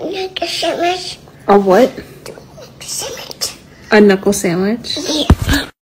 Knuckle sandwich. A what? A knuckle Sandwich. A knuckle sandwich? Yeah.